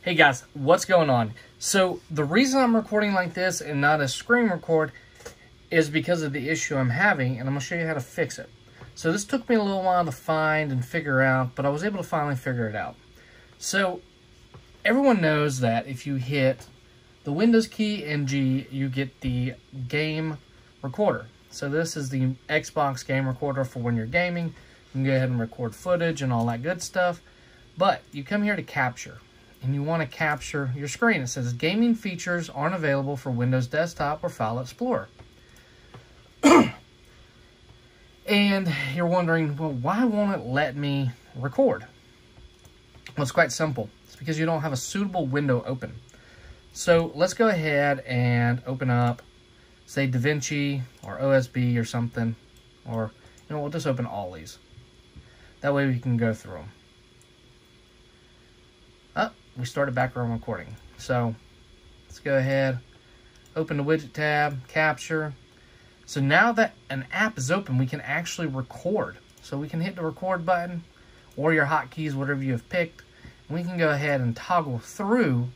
Hey guys, what's going on? So the reason I'm recording like this and not a screen record is because of the issue I'm having and I'm going to show you how to fix it. So this took me a little while to find and figure out, but I was able to finally figure it out. So everyone knows that if you hit the Windows key and G, you get the game recorder. So this is the Xbox game recorder for when you're gaming. You can go ahead and record footage and all that good stuff. But you come here to capture and you want to capture your screen. It says gaming features aren't available for Windows Desktop or File Explorer. and you're wondering, well, why won't it let me record? Well, it's quite simple. It's because you don't have a suitable window open. So let's go ahead and open up, say, DaVinci or OSB or something. Or, you know, we'll just open all these. That way we can go through them we started background recording. So let's go ahead, open the widget tab, capture. So now that an app is open, we can actually record. So we can hit the record button or your hotkeys, whatever you have picked. We can go ahead and toggle through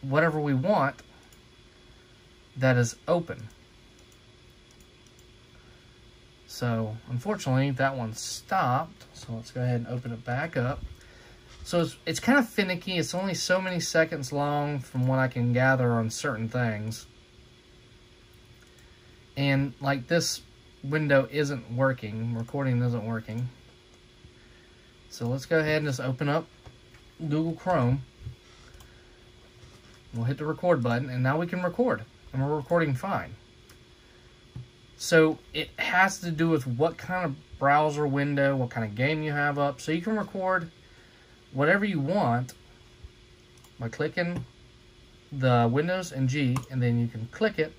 whatever we want that is open. So unfortunately that one stopped. So let's go ahead and open it back up. So it's, it's kind of finicky. It's only so many seconds long from what I can gather on certain things. And like this window isn't working. Recording isn't working. So let's go ahead and just open up Google Chrome. We'll hit the record button and now we can record. And we're recording fine. So it has to do with what kind of browser window, what kind of game you have up. So you can record whatever you want by clicking the Windows and G, and then you can click it.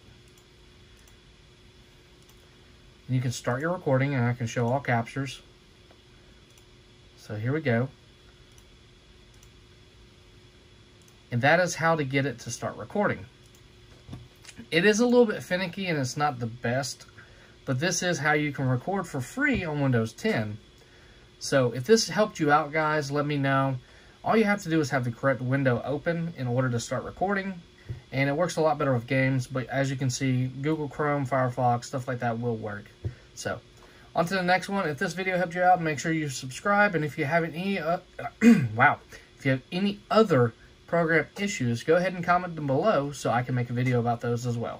You can start your recording, and I can show all captures. So here we go. And that is how to get it to start recording. It is a little bit finicky and it's not the best, but this is how you can record for free on Windows 10. So if this helped you out, guys, let me know. All you have to do is have the correct window open in order to start recording. And it works a lot better with games, but as you can see, Google Chrome, Firefox, stuff like that will work. So, on to the next one. If this video helped you out, make sure you subscribe. And if you have any, uh, wow, if you have any other program issues, go ahead and comment them below so I can make a video about those as well.